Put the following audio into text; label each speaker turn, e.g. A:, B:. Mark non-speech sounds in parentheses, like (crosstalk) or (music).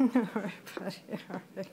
A: All (laughs) right, buddy, all right.